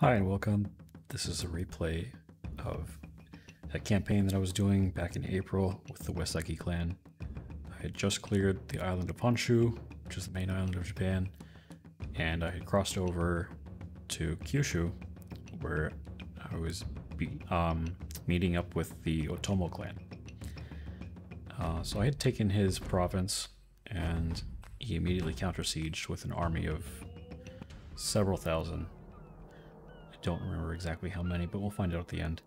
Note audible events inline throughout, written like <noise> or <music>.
Hi and welcome. This is a replay of a campaign that I was doing back in April with the Uesugi clan. I had just cleared the island of Honshu, which is the main island of Japan, and I had crossed over to Kyushu, where I was be, um, meeting up with the Otomo clan. Uh, so I had taken his province, and he immediately counter sieged with an army of several thousand don't remember exactly how many, but we'll find out at the end.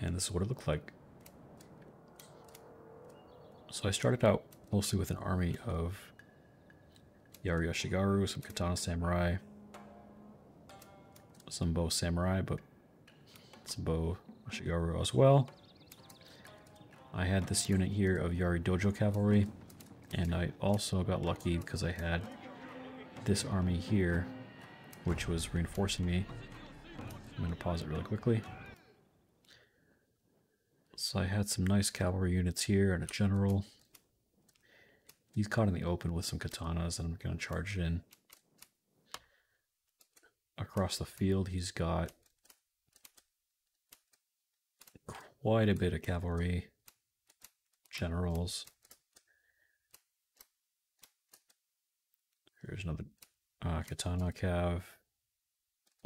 And this is what it looked like. So I started out mostly with an army of Yari Ashigaru, some Katana Samurai, some Bow Samurai, but some Bow Ashigaru as well. I had this unit here of Yari Dojo Cavalry, and I also got lucky because I had this army here which was reinforcing me. I'm going to pause it really quickly. So I had some nice cavalry units here and a general. He's caught in the open with some katanas and I'm going to charge in. Across the field he's got quite a bit of cavalry, generals. Here's another uh, katana cav.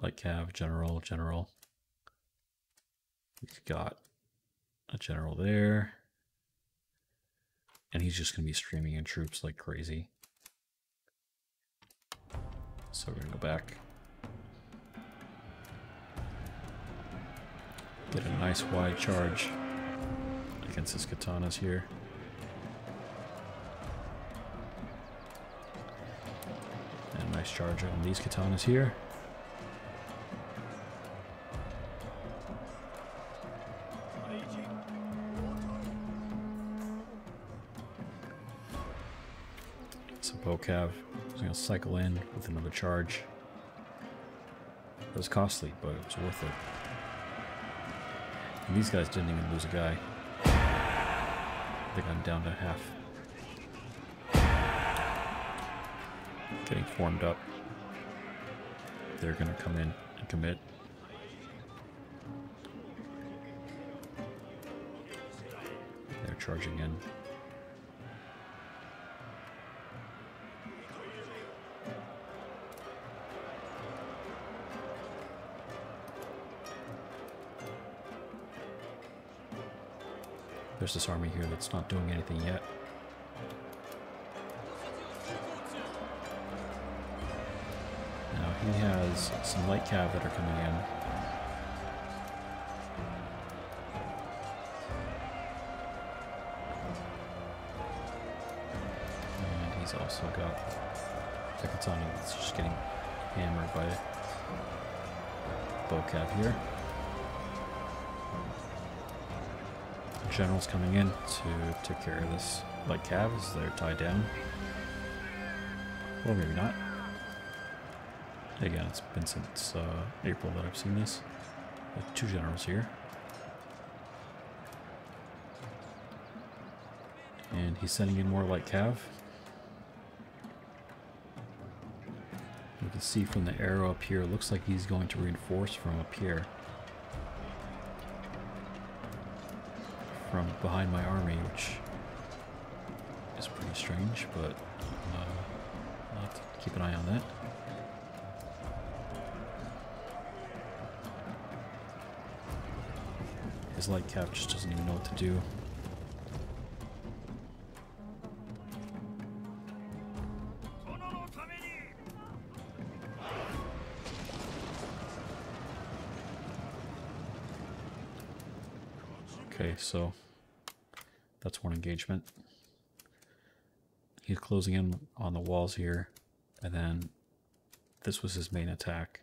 Light cav, general, general. He's got a general there. And he's just going to be streaming in troops like crazy. So we're going to go back. Get a nice wide charge against his katanas here. And a nice charge on these katanas here. Was going to cycle in with another charge. It was costly, but it was worth it. And these guys didn't even lose a guy. They got down to half. Getting formed up. They're going to come in and commit. They're charging in. There's this army here that's not doing anything yet. Now he has some light cav that are coming in. And he's also got Tekatani that's just getting hammered by Bocav here. Generals coming in to take care of this light cav as they're tied down. Or maybe not. Again, it's been since uh, April that I've seen this. two generals here. And he's sending in more light cav. You can see from the arrow up here, looks like he's going to reinforce from up here. From behind my army, which is pretty strange, but uh, I'll have to keep an eye on that. His light cav just doesn't even know what to do. Okay, so that's one engagement. He's closing in on the walls here, and then this was his main attack.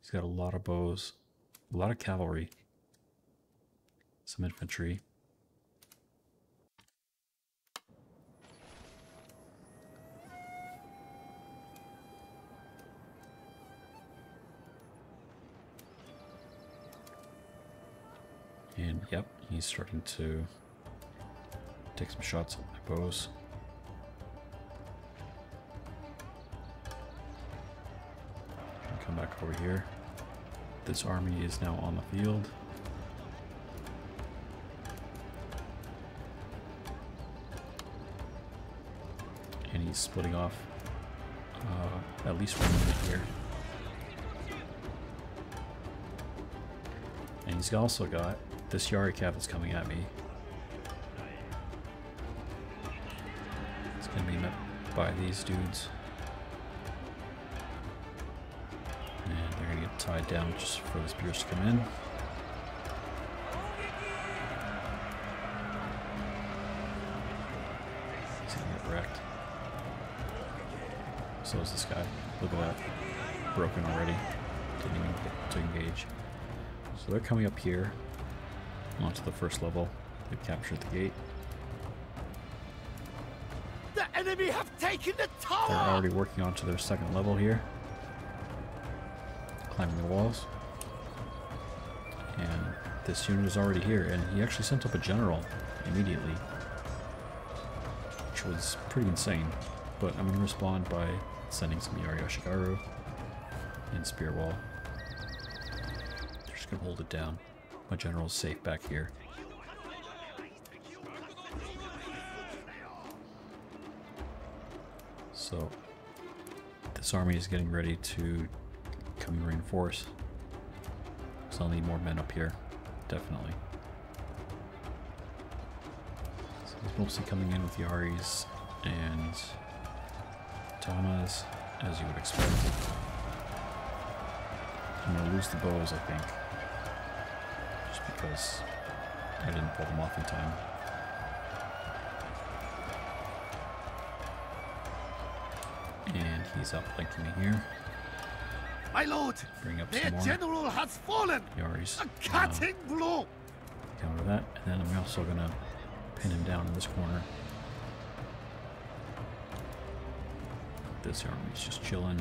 He's got a lot of bows, a lot of cavalry, some infantry. And yep, he's starting to take some shots at my bows. come back over here. This army is now on the field. And he's splitting off uh, at least one unit here. And he's also got this Yari Cav that's coming at me. It's going to be met by these dudes. And they're going to get tied down just for the spears to come in. He's going to get wrecked. So is this guy. Look at that. Broken already. Didn't even get to engage. So they're coming up here onto the first level. They've captured the gate. The enemy have taken the tower! They're already working onto their second level here. Climbing the walls. And this unit is already here, and he actually sent up a general immediately. Which was pretty insane. But I'm going to respond by sending some Yari Ashigaru and Spear Wall. They're just going to hold it down. My general's safe back here. So, this army is getting ready to come and reinforce. So I'll need more men up here, definitely. So he's mostly coming in with Yaris and Tamas, as you would expect. I'm gonna lose the bows, I think. Because I didn't pull them off in time. And he's up outflanking me here. My lord, Bring up their general has fallen! Yaris. A uh, cutting blow! counter that. And then I'm also gonna pin him down in this corner. This army's just chilling.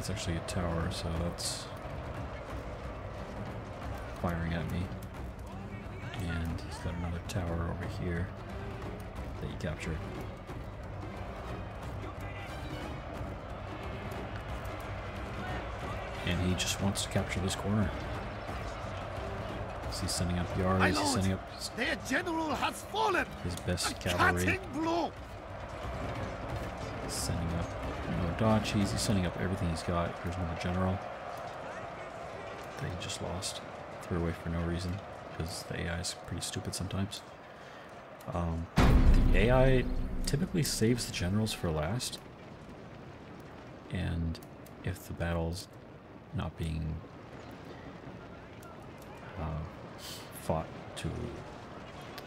That's actually a tower, so that's firing at me. And he's got another tower over here that he captured. And he just wants to capture this corner. So he's sending up My Yaris, he's sending up his, their general has fallen! his best cavalry, blow! sending up Nodachis, he's sending up everything he's got. Here's another general he just lost. Threw away for no reason, because the AI is pretty stupid sometimes. Um, the AI typically saves the generals for last. And if the battle's not being uh, fought to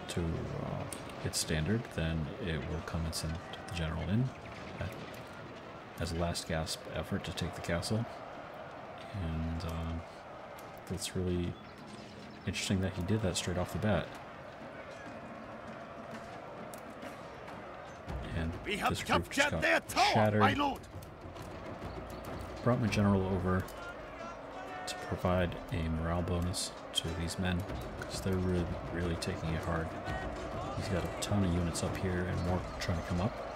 to uh, its standard, then it will come and send the general in as a last gasp effort to take the castle. And um, that's really interesting that he did that straight off the bat. And We have this group just got their tower, shattered my lord! brought my general over to provide a morale bonus to these men because they're really, really taking it hard. He's got a ton of units up here and more trying to come up.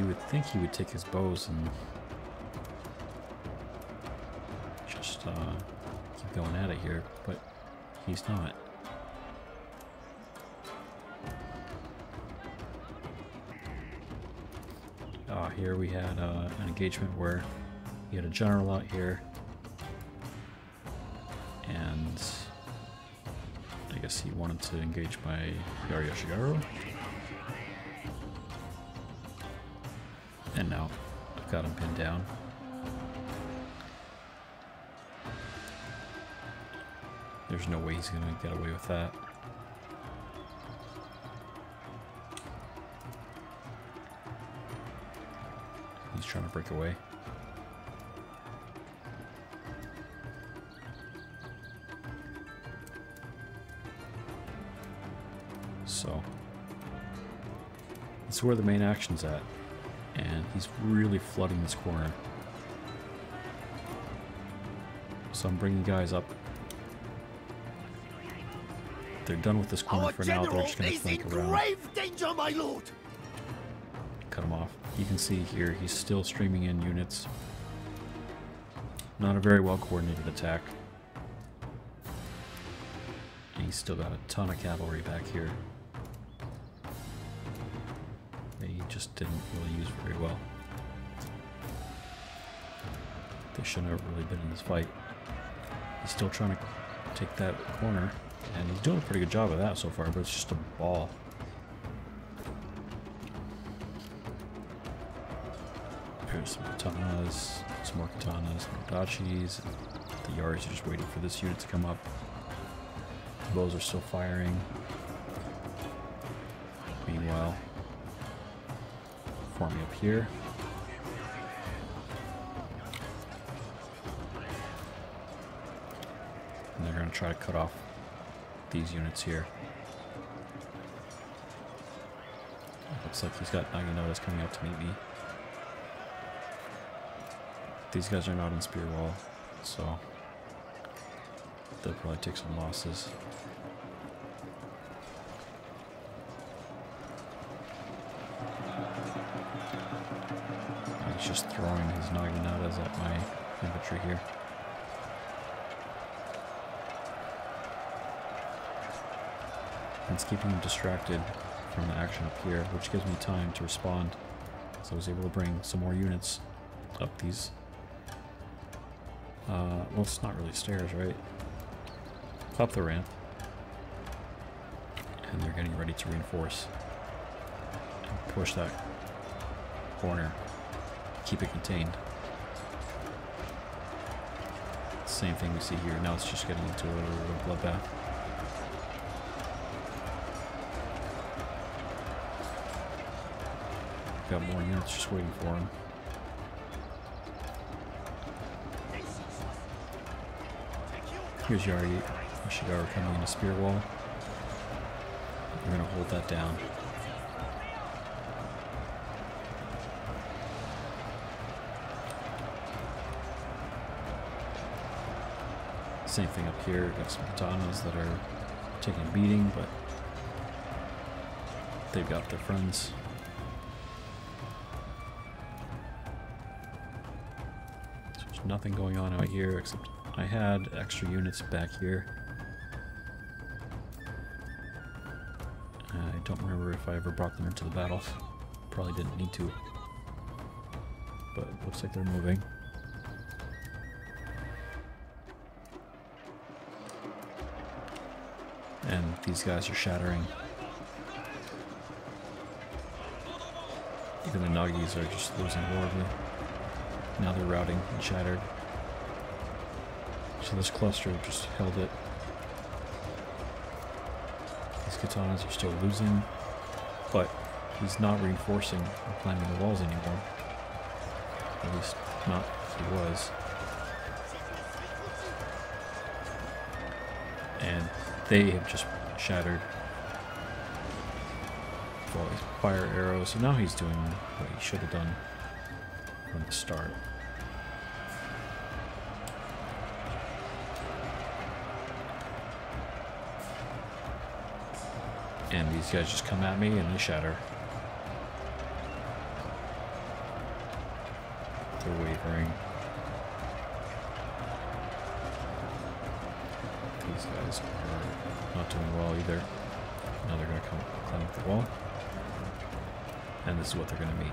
You would think he would take his bows and just uh, keep going at it here, but he's not. Uh, here we had uh, an engagement where he had a general out here, and I guess he wanted to engage my Yari Ashigaru. And now I've got him pinned down. There's no way he's gonna get away with that. He's trying to break away. So, that's where the main action's at. And he's really flooding this corner. So I'm bringing guys up they're done with this corner Our for now. They're just going to flank around, grave danger, my lord. cut him off. You can see here he's still streaming in units. Not a very well coordinated attack. And he's still got a ton of cavalry back here. He just didn't really use very well. They shouldn't have really been in this fight. He's still trying to take that corner, and he's doing a pretty good job of that so far, but it's just a ball. Here's some katanas, some more katanas, more dachis. The Yaris are just waiting for this unit to come up. The bows are still firing. Meanwhile, here. And they're going to try to cut off these units here. Looks like he's got Naginatas coming out to meet me. These guys are not in spear wall, so they'll probably take some losses. He's just throwing his Naginatas at my infantry here. It's keeping him distracted from the action up here, which gives me time to respond. So I was able to bring some more units up these. Uh, well, it's not really stairs, right? Up the ramp. And they're getting ready to reinforce. And push that corner. Keep it contained. Same thing we see here. Now it's just getting into a, a bloodbath. Got more units just waiting for him. Here's Yari Ashigaru coming in a spear wall. We're gonna hold that down. Same thing up here. Got some katanas that are taking a beating, but they've got their friends. So there's nothing going on out here except I had extra units back here. I don't remember if I ever brought them into the battle. Probably didn't need to. But it looks like they're moving. These guys are shattering. Even the Nagis are just losing horribly. Now they're routing and shattered. So this cluster just held it. These katanas are still losing, but he's not reinforcing or climbing the walls anymore. At least not if he was. And they have just shattered fire arrows. So now he's doing what he should have done from the start. And these guys just come at me and they shatter. They're wavering. These guys are doing well either. Now they're going to come climb up the wall. And this is what they're going to meet.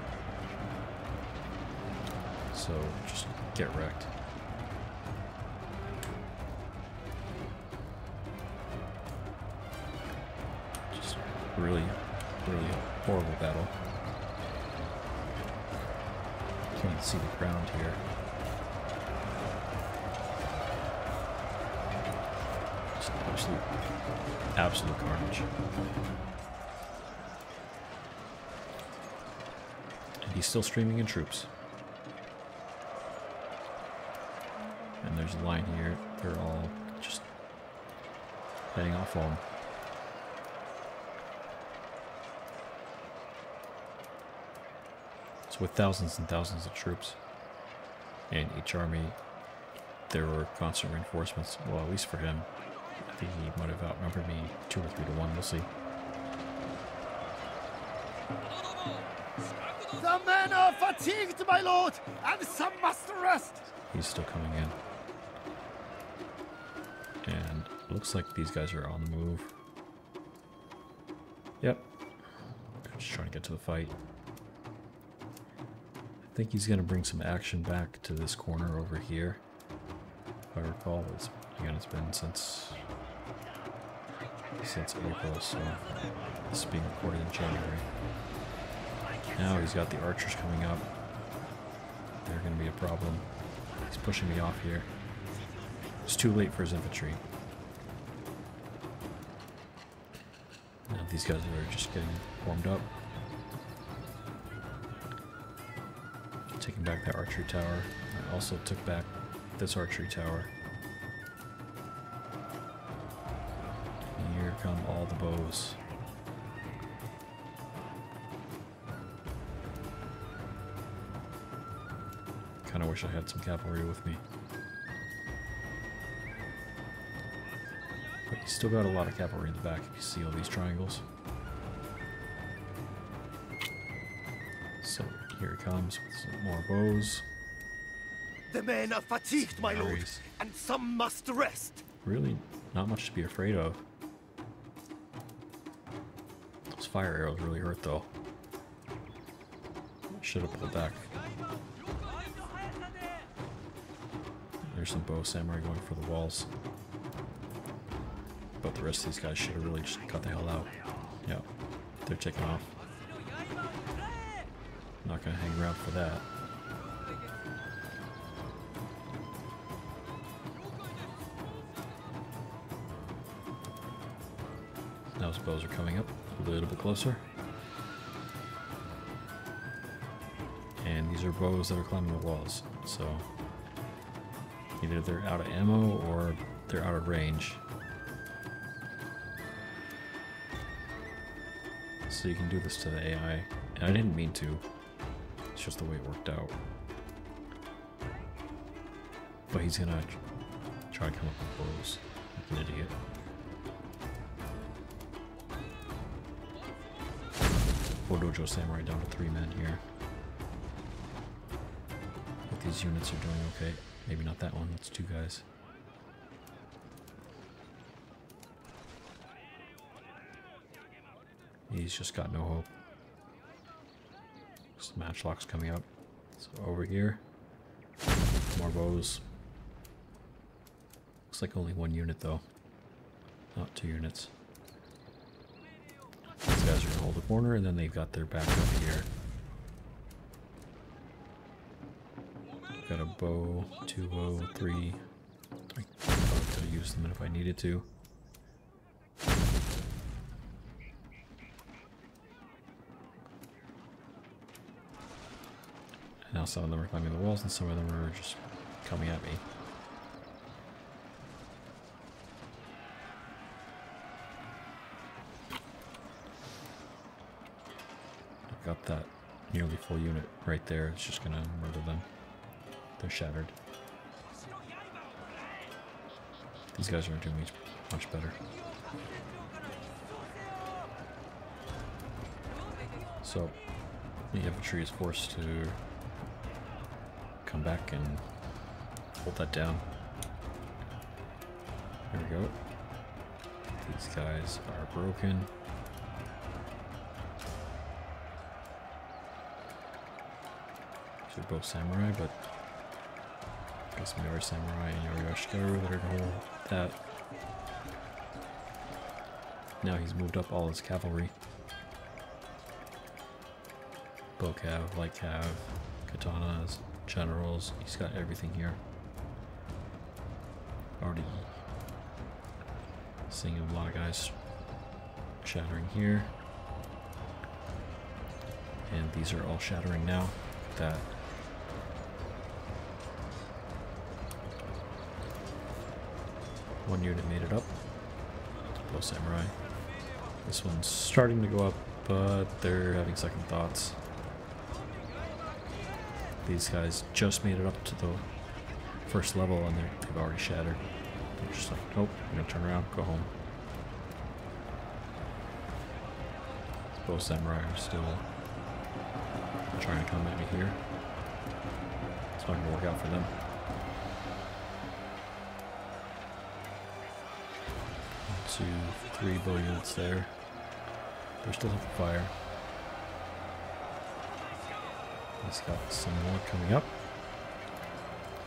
So just get wrecked. Just really, really horrible battle. Can't see the ground here. Just absolute, absolute carnage. And he's still streaming in troops. And there's a line here. They're all just heading off home. So with thousands and thousands of troops in each army, there were constant reinforcements, well, at least for him. I think he might have outnumbered me two or three to one. We'll see. The men are fatigued, my lord, and some must rest. He's still coming in. And looks like these guys are on the move. Yep. Just trying to get to the fight. I think he's going to bring some action back to this corner over here. If I recall, it's, again, it's been since since April, so this is being recorded in January. Now he's got the archers coming up. They're going to be a problem. He's pushing me off here. It's too late for his infantry. Now these guys are just getting warmed up. Taking back that archery tower. I also took back this archery tower. Bows. Kind of wish I had some cavalry with me. But you still got a lot of cavalry in the back if you see all these triangles. So here he comes with some more bows. The men are fatigued, my lord, and some must rest. Really not much to be afraid of. Fire arrows really hurt though. Should have pulled back. There's some bow samurai going for the walls. But the rest of these guys should have really just got the hell out. Yeah, they're taking off. Not gonna hang around for that. Now his bows are coming up a little bit closer. And these are bows that are climbing the walls, so either they're out of ammo or they're out of range. So you can do this to the AI, and I didn't mean to. It's just the way it worked out. But he's gonna try to come up with bows like an idiot. Dojo Samurai down to three men here. But these units are doing okay. Maybe not that one, that's two guys. He's just got no hope. Some matchlocks coming up. So over here. More bows. Looks like only one unit though. Not two units. Guys are gonna hold the corner and then they've got their back up here. Got a bow, two bow, three. I could used them if I needed to. And now some of them are climbing the walls and some of them are just coming at me. I've got that nearly full unit right there. It's just gonna murder them. They're shattered. These guys aren't doing much, much better. So, the infantry is forced to come back and hold that down. There we go. These guys are broken. These are both samurai, but I guess are samurai and are gonna hold that. Now he's moved up all his cavalry. Bow cav, light cav, katanas, generals. He's got everything here. Already seeing a lot of guys shattering here. And these are all shattering now. That. One unit made it up. Bow samurai. This one's starting to go up, but they're having second thoughts. These guys just made it up to the first level and they've already shattered. They're just like, nope, I'm gonna turn around, go home. Both samurai are still trying to come at me here. It's not gonna work out for them. Two, three bow units there. They're still the fire. He's got some more coming up.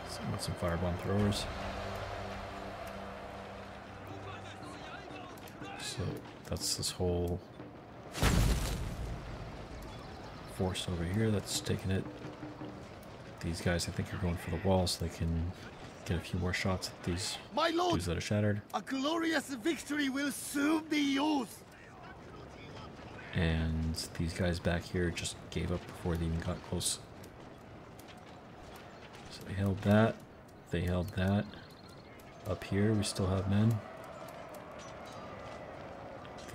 Some with some firebomb throwers. So that's this whole force over here that's taking it. These guys, I think, are going for the wall so they can get a few more shots at these My lord, dudes that are shattered. a glorious victory will soon be yours. And these guys back here just gave up before they even got close. So they held that. They held that. Up here, we still have men.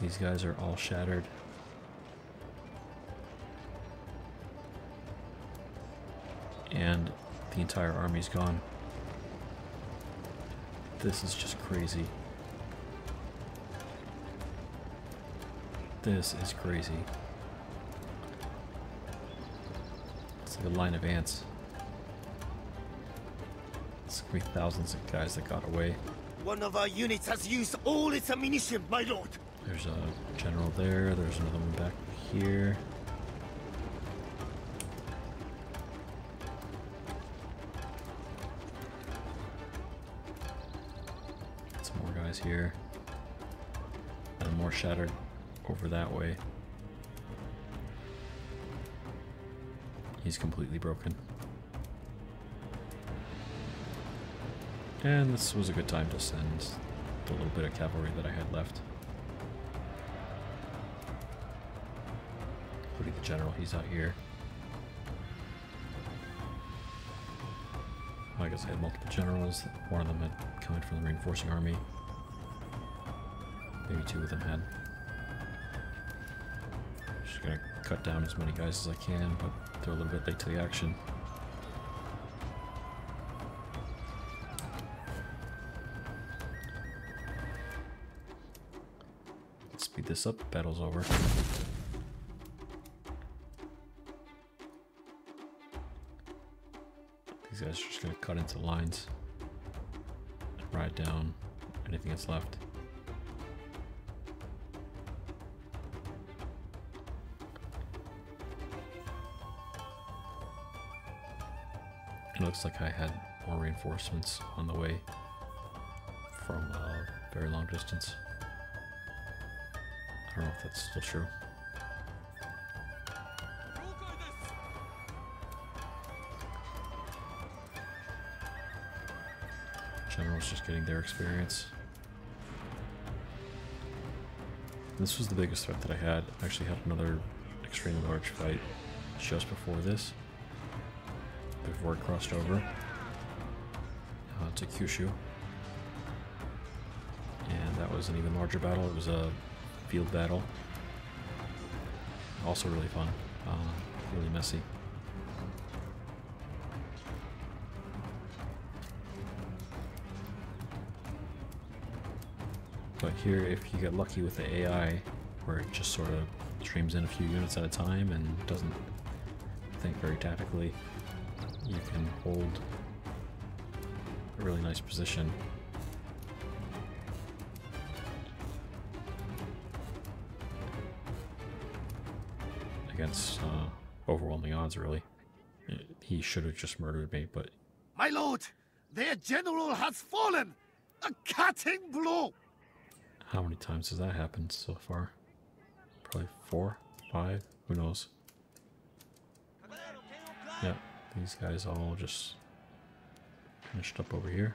These guys are all shattered. And the entire army's gone. This is just crazy. This is crazy. It's like a line of ants. It's gonna be thousands of guys that got away. One of our units has used all its ammunition, my lord. There's a general there, there's another one back here. Here. And more shattered over that way. He's completely broken. And this was a good time to send the little bit of cavalry that I had left. Including the general, he's out here. I guess I had multiple generals. One of them had come in from the reinforcing army. Maybe two of them had. Just gonna cut down as many guys as I can, but they're a little bit late to the action. Let's speed this up. Battle's over. These guys are just gonna cut into lines and ride down anything that's left. Looks like I had more reinforcements on the way from a very long distance. I don't know if that's still true. General's just getting their experience. This was the biggest threat that I had. I actually had another extremely large fight just before this. Before it crossed over uh, to Kyushu. And that was an even larger battle. It was a field battle. Also really fun. Uh, really messy. But here, if you get lucky with the AI, where it just sort of streams in a few units at a time and doesn't think very tactically, you can hold a really nice position. Against uh, overwhelming odds, really. He should have just murdered me, but My lord, their general has fallen. A cutting blow. How many times has that happened so far? Probably four, five, who knows? Yeah, these guys all just finished up over here.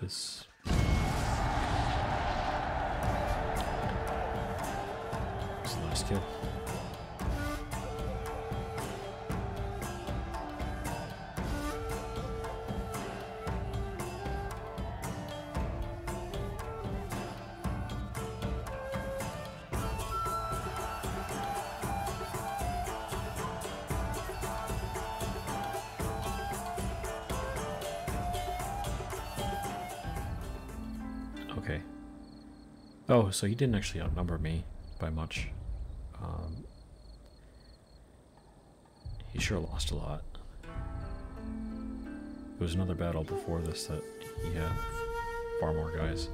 This. Is the last kill. Oh, so he didn't actually outnumber me by much. Um, he sure lost a lot. There was another battle before this that he had far more guys.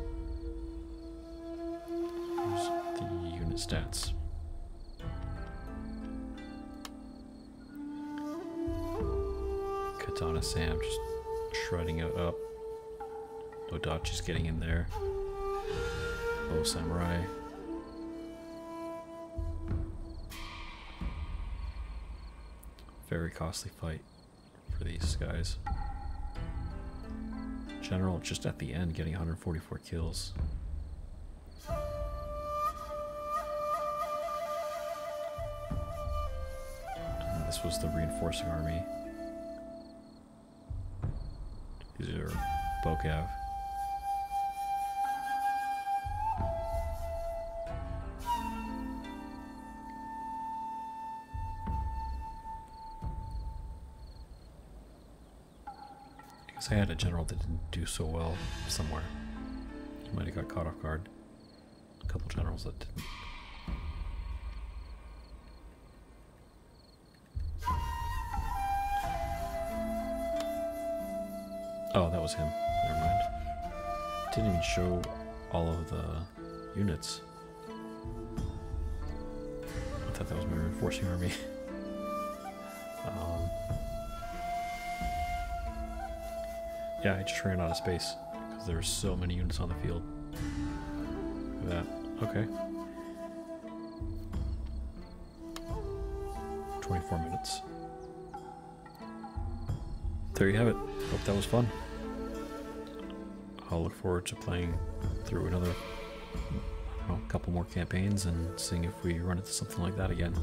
Here's the unit stats. Katana Sam just shredding it up. Odachi's getting in there. Bow Samurai. Very costly fight for these guys. General just at the end getting 144 kills. And this was the reinforcing army. These are Bokav. I had a general that didn't do so well somewhere. He might have got caught off guard. A couple generals that didn't. Oh, that was him. Never mind. Didn't even show all of the units. I thought that was my reinforcing army. <laughs> um, yeah, I just ran out of space because there were so many units on the field. That. Okay. 24 minutes. There you have it. Hope that was fun. I'll look forward to playing through another, know, couple more campaigns and seeing if we run into something like that again.